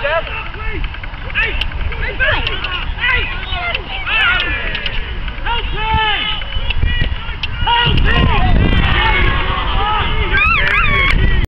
Jeff?